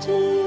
to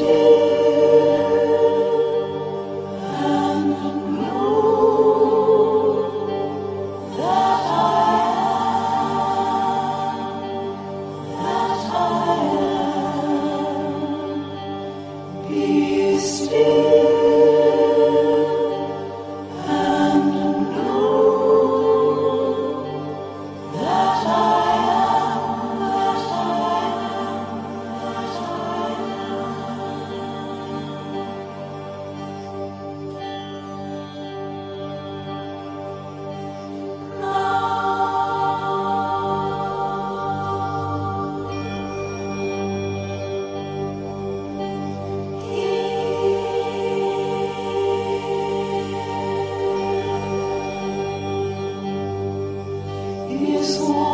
Be still.